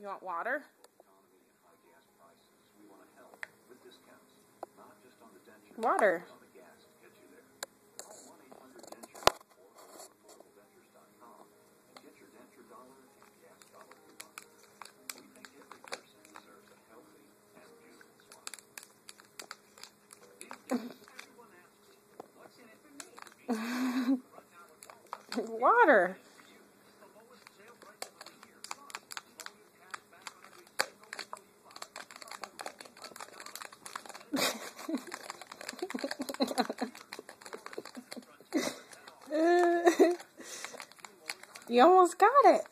You want water? Water. and you almost got it.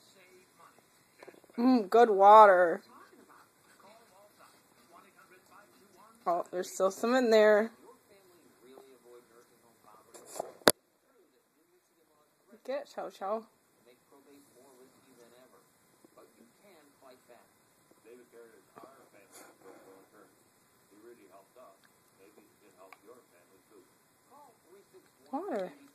Mm, good water. Oh, there's still some in there. Get Chow Chow. make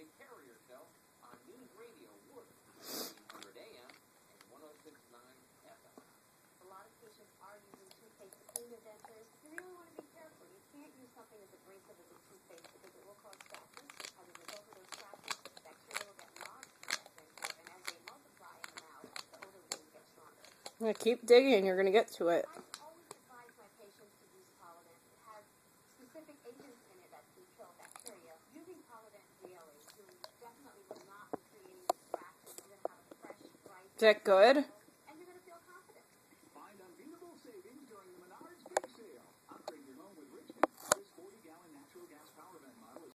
it's the David Carrier Show on News Radio Wood, 1300 AM and 1069 FM. A lot of patients are using toothpaste to clean their dentures. You really want to be careful. You can't use something as abrasive as a toothpaste because it will cause scratches. As a result of those scratches, bacteria will get lodged in that denture, and as they multiply in the mouth, the odor will get stronger. I'm gonna keep digging. You're gonna get to it. I always advise my patients to use Polident. It has specific agents in it that can kill bacteria. Using Polident daily, you definitely will not be creating scratches. You're going to have a fresh, bright, Is that good?